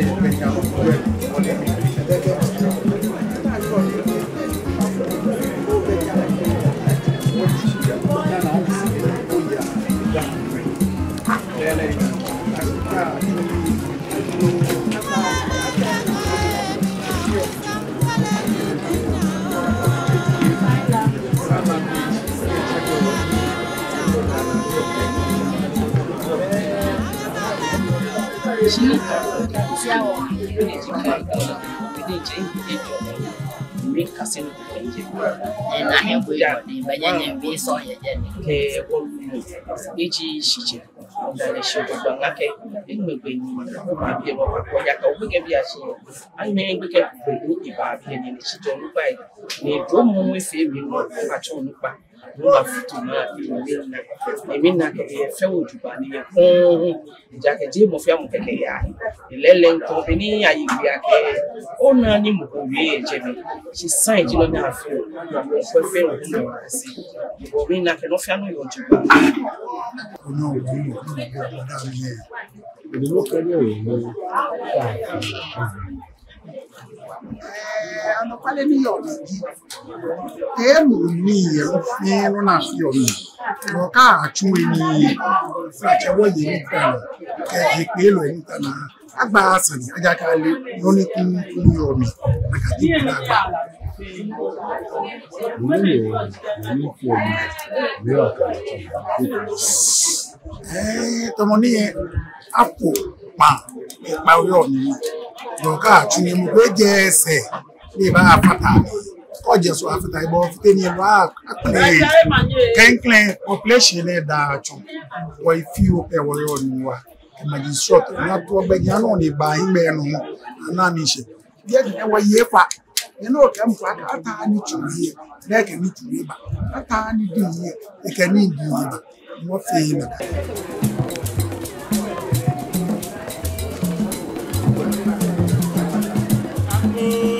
谢谢大家。echichiche ọganisigbaake egbe ụmụabịaaka ogbeke bịa chi anyị na-enye egbeke bụ ibe abịa n'echiche ọnụkpa anyị na-ebu ụmụ nwefe ebi mma achọ ọnụkpa nba futu na ebi na fɛ wo juba ni yɛ kɔn jakɛje mɔfia mu kɛkɛ ya lɛlɛ ntɔn bi ni ayi gbia kɛ o na ni mɔgɔ wi yɛ jɛ mi si san jilɔ ni a fɛ o mɔ fɛ fɛ o na o se o bi na kɛ nɔfia n'o yɔ juba. o n'o wuli o n'o wuli o n'a wuli ìdílé kẹ́lẹ́ òye ni káàkiri pale minongi emu niye ufiro nafyo ni ngoka achue ni fàjẹwọ yìí nígbà náà ìpè èlò ẹ nígbà náà àgbà sàní ajákalẹ lóní kún kún yọmi àkàtì ìgbà àgbà. tọmọ ní àpò pa ìpa orí ọ̀nà yọ̀ọ̀ká àtúnyẹ̀mú pé jẹ́ ẹsẹ̀ ba afata kɔ jɛso afata bɔ fitini yɛ ba akpɛlɛ kɛnkɛn population yɛ daa tso wɔ ifi wo pɛ wɔ yɔ nu wa ɛmɛdi sɔt n'a tɔ bɛ nya n'o de ba yi bɛ nu ana mi sɛ yɛ kɛ wɔ yɛ fa yɛ n'o kɛ mu k'a taa ni tu yɛ n'a kɛ ni tu yɛ ba k'a ni di yɛ e kɛ ni di yɛ ba mɔ fɛ yen na. Thank you.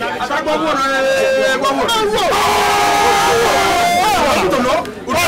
¡Ah! rẹ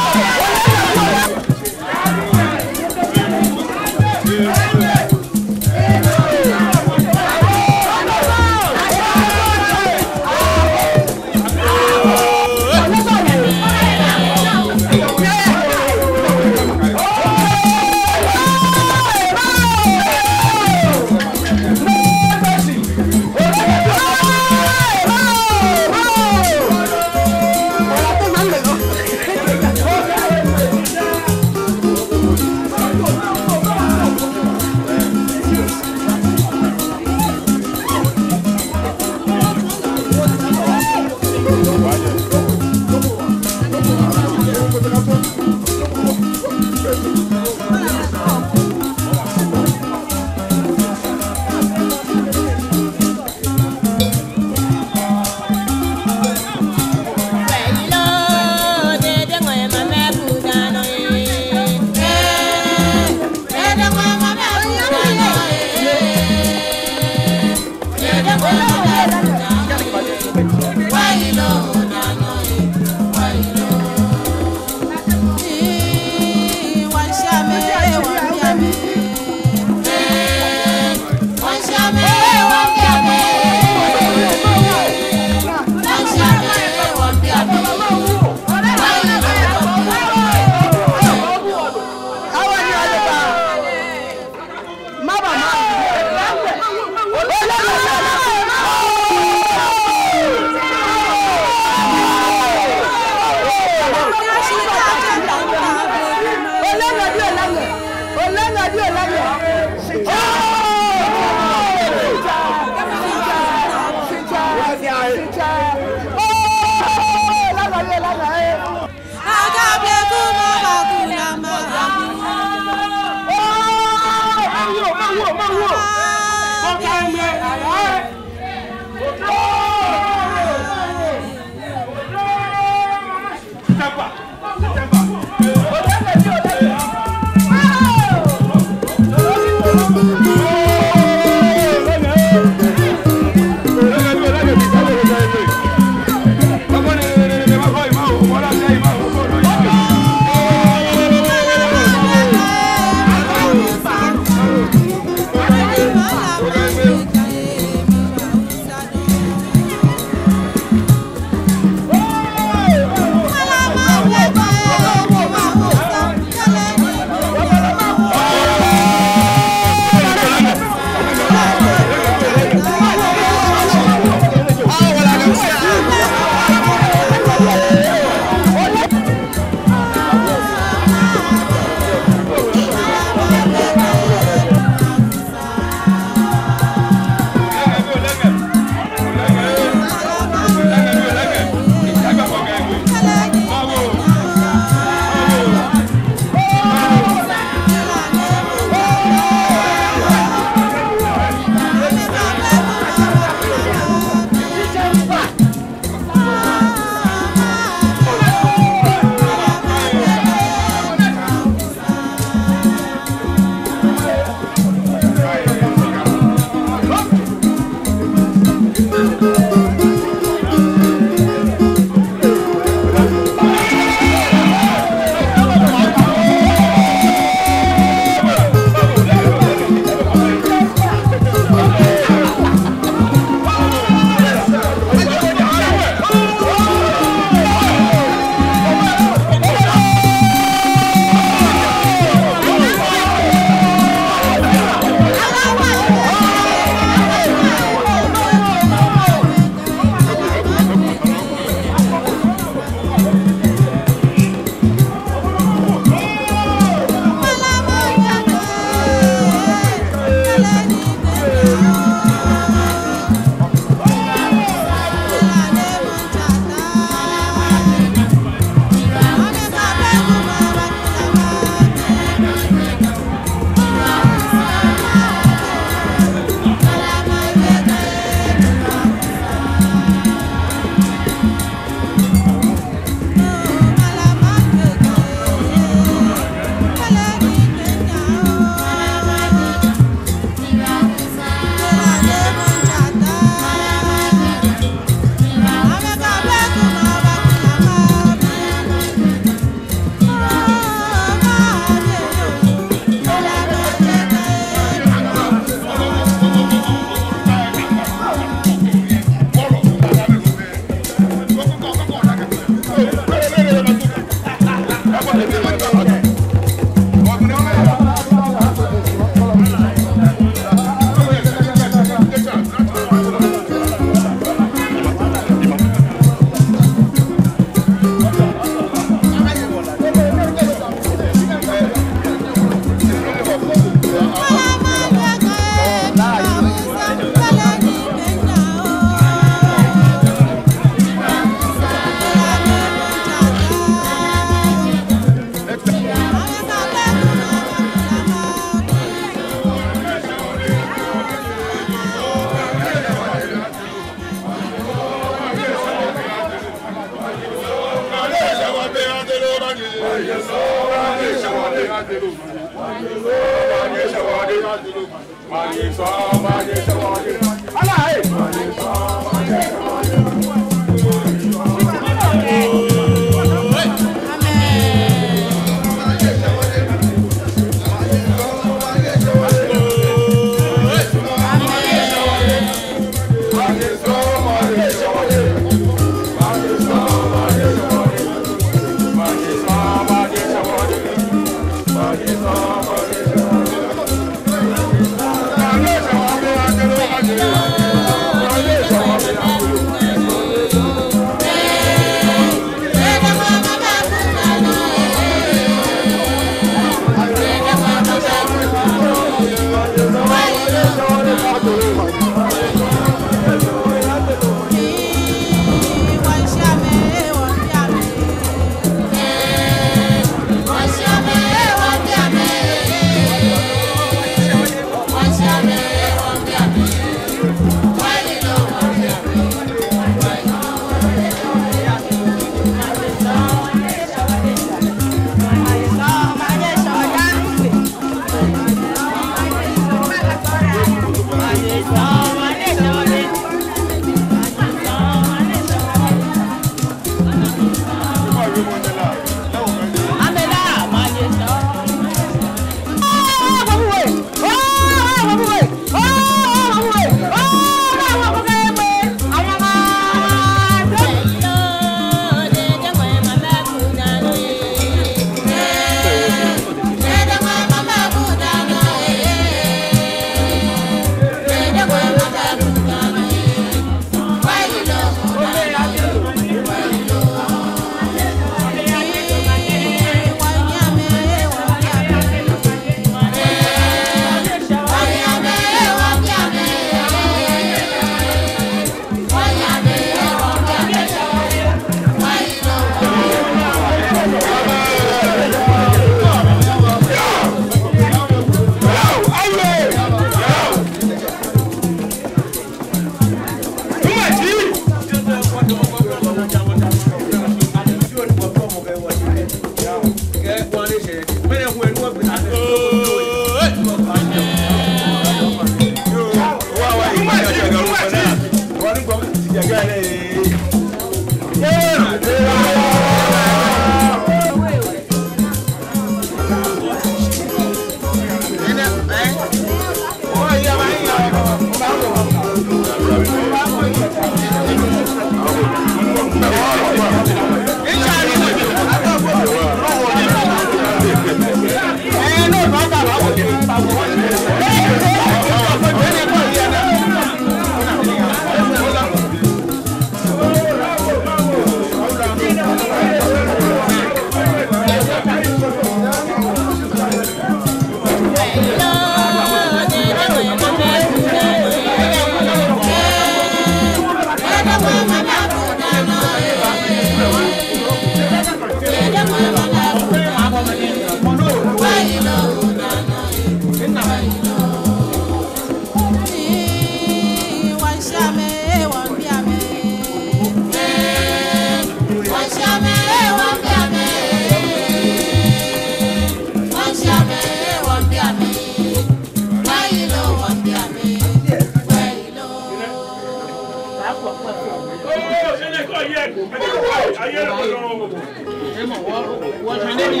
sẹ́mọ̀ wọ́n ṣe lérí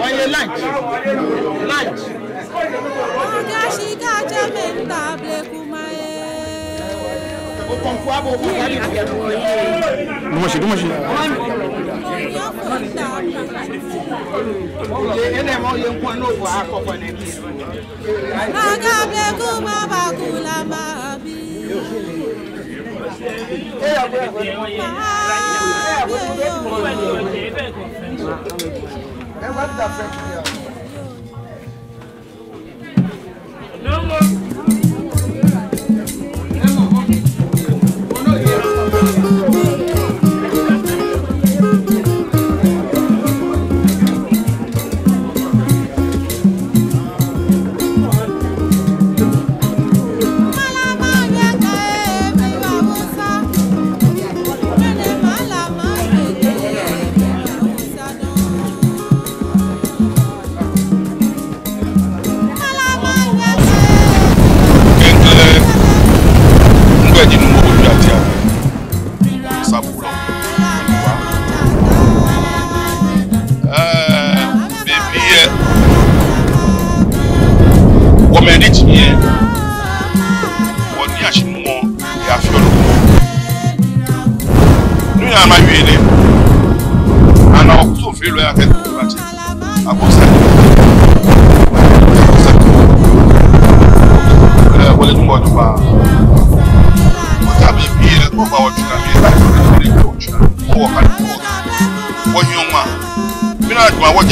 wọ́n yẹ lunch lunch. ọ̀gáṣí kájá mẹ́ta blekumaye. o kàn fún abo kò wá ní ìgbìyànjú wọn. dùmọ̀ṣe dùmọ̀ṣe. Oye ene mo ye nkwa no wa akọkọ ne bi. Aga blekuma bakula ma No more.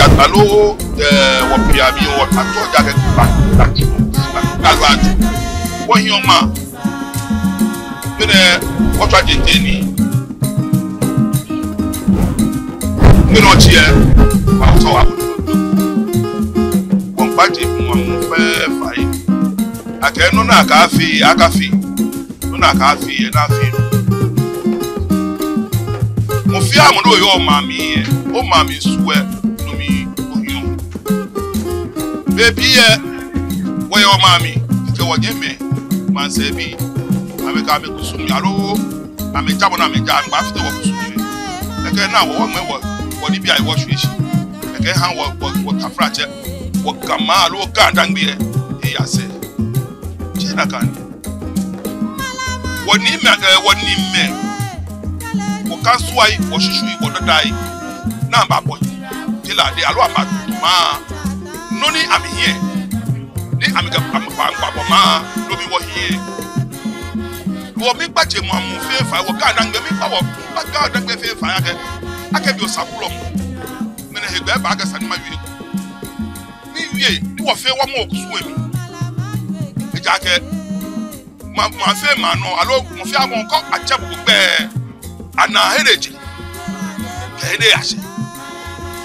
jàgbá ló wọ pìlà mi wọ àti ọjà rẹ gbàgbàjú gbàgbàjú àjò wọ́n yín ọmọ gbẹdẹ ọtọ àjèjì ni nínú ọtí ẹ wàá sọ wà lóko wọn gbàjẹ fún wọn mú fà yìí àkẹ nínú àkáfì àkáfì nínú àkáfì ẹ náà fi mo fi àmúlò yóò máa mi yẹ ó máa mi sú ẹ. bebie weye omami nke wajeme mansebi ameka amekusumi alo amejabo na ameja agba afite wo eke na wo me wo wo ni bia wo eke han wo wo wo kafrache alo kanda na alo noni ami yɛ ne ami ka kpankpakpɔ maa lomi wɔ yie wɔ mi gba dzemu amu fɛn fa wɔ gaa dangbe mi gba wɔ gba gaa dangbe fɛn fa yake ake bi o sakulɔ mu mene hegbɛ ba ake sani ma wie mi wie ne wɔ fɛn wɔ mu wɔ suwe mi edze ake ma ma fɛn ma nɔ alo mo fɛn amɔ kɔ atsa bubu gbɛɛ ana he de dze kɛ he de yase.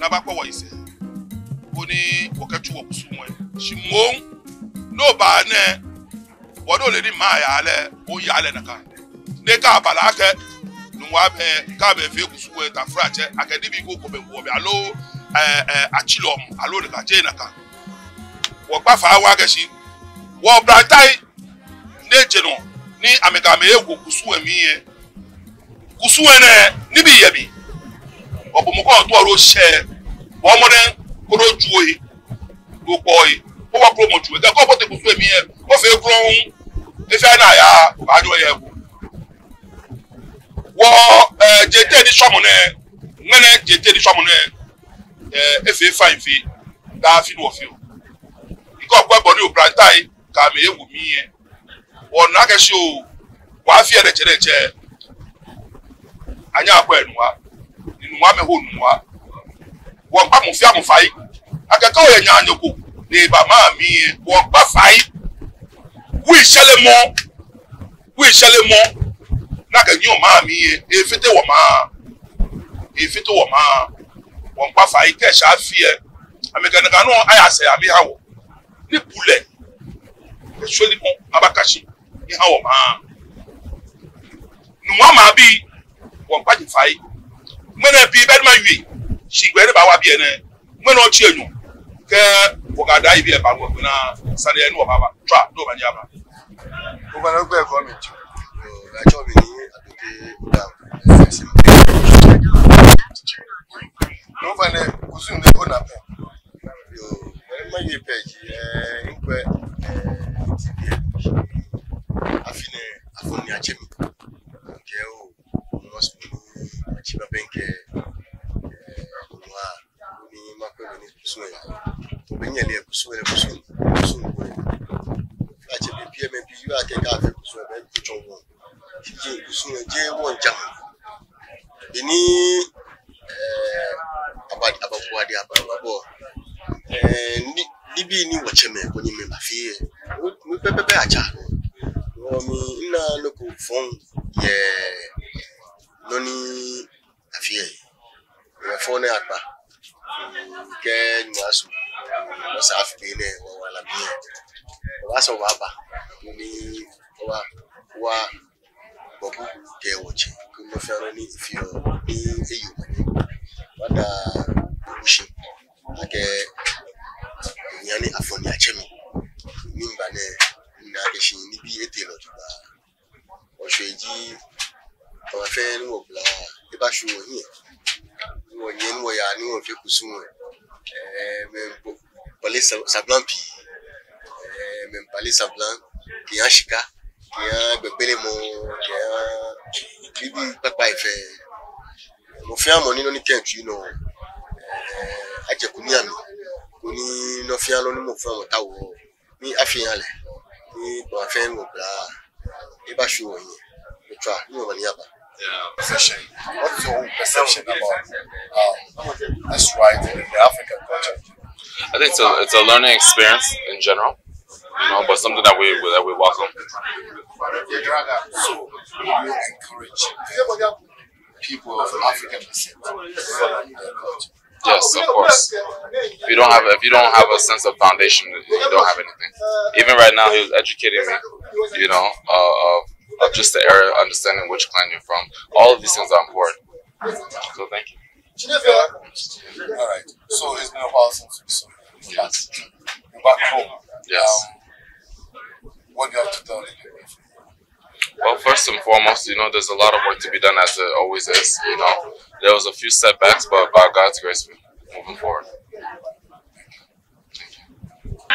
nabakpɔ wɔ ise woni wɔkɛtu wɔ kusu mɔɛ shimon n'o baa nɛ wɔdo le ni maa ya alɛ o ya alɛ naka ne k'a bala akɛ nuwa bɛ k'a bɛ fe kusu wɛ ta fura cɛ a kɛ dibi ko ko bɛ wɔ bɛ alo ɛɛ ɛɛ atsilɔm alo le ka tse naka wɔ gba fa wa kɛsi wɔ blata yi ne dzenɔ ni amekame ye wo kusu wɛ mi yɛ kusu wɛ nɛ ni bi yɛ mi ọbụmụkọ tụọrọ ochie bụ ọmụrụ koroju oyi ụkpọ oyi ụkpọ promoju nke ka ọbọtụ kwụsụ eme ihe ofe egwu ọnwụ ife na ya anyụ ya egwu wọ jete ni sọmụ na nwere jete ni sọmụ na efe efe anyị fi gaa fi n'ofe nke ọkwa bọ ni obranta yi ka ama egwu m ihe wọ na akasi o wàá fi ẹrẹ̀chẹ̀rẹ̀chẹ̀ anyá àpọ̀ ẹ̀nu wa nnuwa mɛ hɔ nnuwa wɔn kpa mufi amufayi akɛkɛ wɔyɛ nyaanyoko n'eba maami yɛ wɔn kpa fayi wi hyɛlɛ mɔ wi hyɛlɛ mɔ n'aka nyi wɔn maami yɛ efete wɔn maa efete wɔn maa wɔn kpa fayi kɛhyɛ afiɛ amekanika no ayɛ asɛ ami ha wɔ ne bulɛ esuoli mɔ abakasi ne ha wɔ maa nnuwa maa bi wɔn kpa gye fayi ŋmene bi bɛ ma yui si gbɛ ne ba wa bi ene ŋmene o tie nu ke wo ka da yi bi eba wo kuna sani ɛnu ɔba ba tɔa n'o ma nya ma. o fana gbɛ kɔ mi ju o atsɔ mi ni adoke da ɛsɛsɛ. E n'o fana kusi mi ko na pɛ yo e ma ye pɛ dzi ɛɛ e, nkpɛ ɛɛ ti bi yɛ afi ne ni a tse Chiba Benke Kulwa eh, ni Makwe ni Kusumela Tobenya liye Kusumela Kusum Kusum Kwe Ache BPM MPU ake kafe Kusumela Ben Kuchongo Je Kusumela Je Wonjam Ini eh, Abadi Ababuadi Abababo Nibi eh, ni wacheme kwenye mbafie Mpepepe achano Wami ina nuku fong Yeah lóní afie wɔfɔ ne agba kɛ nyua so wɔsa afidie ne wɔwɔ alamiɛ wɔba sɛ wɔba aba wɔni wɔba wa bɔbu kɛ wɔkye kò mo fɛ ɔno ne efie ɔ ne eyi wɔn ni wada bɔbu hyɛ akɛ nyua ne afɔni akyɛ mi ne mba ne nna akɛhyɛ ne bi ete lɔtɔ baa ɔhwɛ gyi ɔbɛfɛ ne wɔ blaa. Debashi were here. We were yen we are new of Kusumo. Police Sablampi. Police Sablan. Kian Shika. Kian Bebelemo. Kian Bibi Papa Ife. Mo fi àmọ̀ nínú ní kẹ́ǹtì yìí náà ajẹ̀kú ní àmì kò ní nọ́fíà lọ́ní mo fẹ́ wọn táwọ̀ ní àfihàn rẹ̀ ní ìgbọ̀nfẹ́ ń wọ̀ gbà Debashi wọ̀ yẹn. Mo tọ́ a ní ìwọ̀n Uh, position, what's your perception about um, uh, this in the African culture? I think it's a, it's a learning experience in general, you know, but something that we that we welcome. So you encourage people of African descent Yes, of course. If you don't have if you don't have a sense of foundation, you don't have anything. Even right now, he was educating me, you know, uh, of just the area, understanding which clan you're from. All of these things are important. So thank you. All right. So it's been a while since we saw you. Yes. You're back home. Yes. Um, what do you have to tell people? Well, first and foremost, you know, there's a lot of work to be done as it always is. You know, there was a few setbacks, but by God's grace, we're moving forward. Thank you. Uh,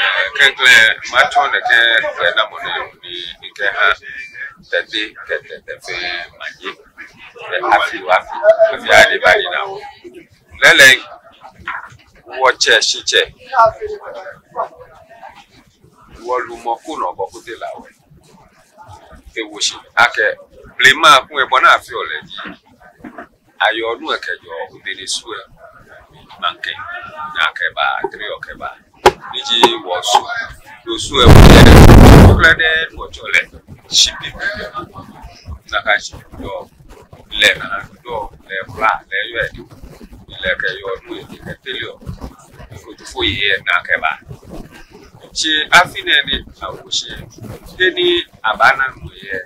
tɛte tɛtɛtɛ fɛn manje ɛ hafi hafi hafi ale b'a yira o lɛlɛ wɔtsɛ sitsɛ wɔlumɔku nɔbɔku de la wɛ ewosi akɛ blema kun ebɔ n'afi ɔlɛ di ayɔ nu ɛkɛdzɔ ɔdene su yɛ mankɛ n'akɛba akiri ɔkɛba nidzi wɔ su do su yɛ wɔ yɛ ɔklɛ wɔtsɔ lɛ shipping naka shipping dɔ lɛ nana dɔ lɛ fila lɛ yɔ ɛdi e, lɛ kɛ yɔ do ɛdi kɛ teli o koto fo yi yɛ na kɛ ba tse afi nɛ ni awo tse te ni aba na nu yɛ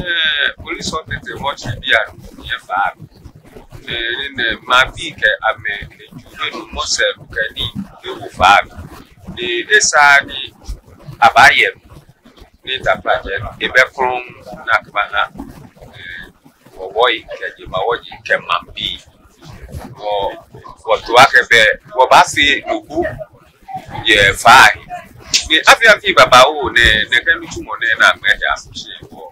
ɛɛ polisi ɔtete mɔtsi bi a nu yɛ e, ba do ne ne ma bi kɛ ame ne ju ne nu mɔsɛ kɛ ni ne e, ni aba ne tapajɛ ebɛkorɔn na kabana wɔwɔ yi kɛdzema wɔdzi kɛma bi wɔ wɔto akɛbɛ wɔbaasi nuku yɛ faayi ne afi afi babawo ne nɛgɛ nutumɔ ne na gbɛdɛ afusi wɔ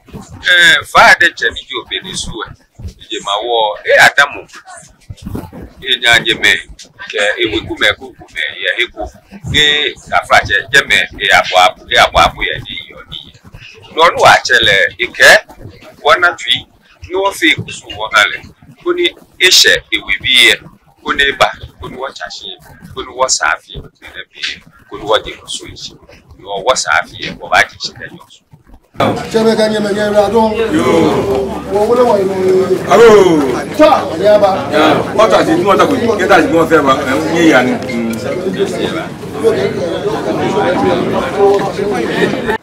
ɛɛ faayi de tsɛ ni dzo bene su ɛ dzema wɔ e adamu e nya dzemɛ kɛ ewekume kukume yɛ eko ne afratsɛ dzemɛ e abɔ abu e abɔ abu yɛ di. Lọ́lúwà àtẹlẹ̀ ìkẹ́ wọ́nàtúì ni wọ́n fi ìkùsùn wọ́n kalẹ̀ ó ní ìṣẹ̀ ìwé bí yẹ ó ní ibà ó ní wọ́n ṣàṣe ó ní wọ́n sàáfì ìrẹ́ bí yẹ ó ní wọ́n di ìkùsùn ìṣe ni wọ́n wọ́n sàáfì yẹ wọ́n bá di ìṣe lẹ́yìn ọ̀sùn. Cebe ka nyeme nyeme la don. Wo wolo wa inu. Aro. Ta ya ba. Ya.